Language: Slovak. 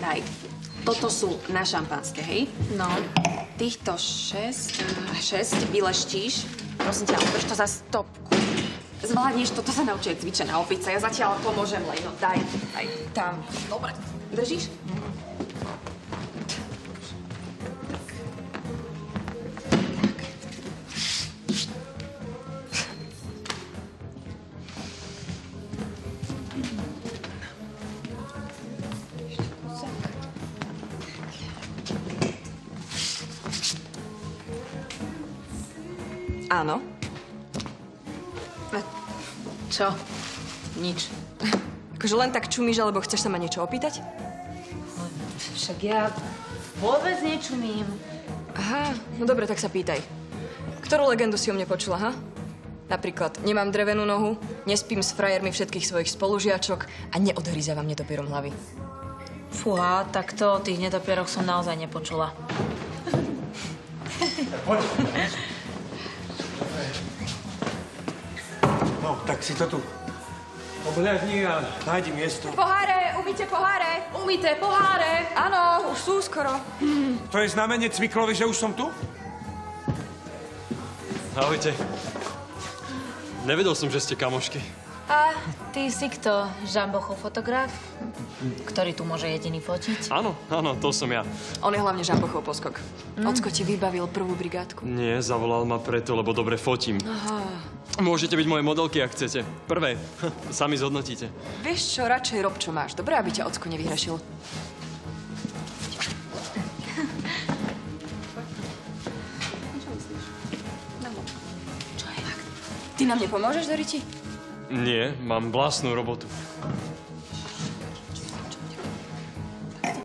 Daj. Toto sú na šampanské, hej? No. Týchto šesť, eh, šesť vyleštíš. Prosím ťa, drž to za stopku. Zvládneš to, to sa naučí cvičená opica. Ja zatiaľ pomôžem, Lejno. Daj, daj tam. Dobre. Držíš? Áno. Čo? Nič. Akože len tak čumíš, alebo chceš sa ma niečo opýtať? Však ja vôbec nečumím. Aha, no dobre, tak sa pýtaj. Ktorú legendu si o mne počula, ha? Napríklad, nemám drevenú nohu, nespím s frajermi všetkých svojich spolužiačok a neodhryzávam netopierom hlavy. Fúha, tak to o tých netopieroch som naozaj nepočula. No, tak si to tu obhľadni a nájdi miesto. Poháre, umýte poháre! Umité poháre. Áno, už sú skoro. To je znamenie Cviklovi, že už som tu? Ahojte. Nevedel som, že ste kamošky. A ty si kto? Žambochov fotograf? Ktorý tu môže jediný fotiť? Áno, áno, to som ja. On je hlavne Žambochov poskok. Ocko ti vybavil prvú brigádku. Nie, zavolal ma preto, lebo dobre fotím. Môžete byť moje modelky, ak chcete. Prvé. Sami zhodnotíte. Vieš čo, radšej rob, čo máš. Dobre, aby ťa Ocko nevyhrašil. Ty nám nepomôžeš, Doriti? Nie, mám vlastnú robotu.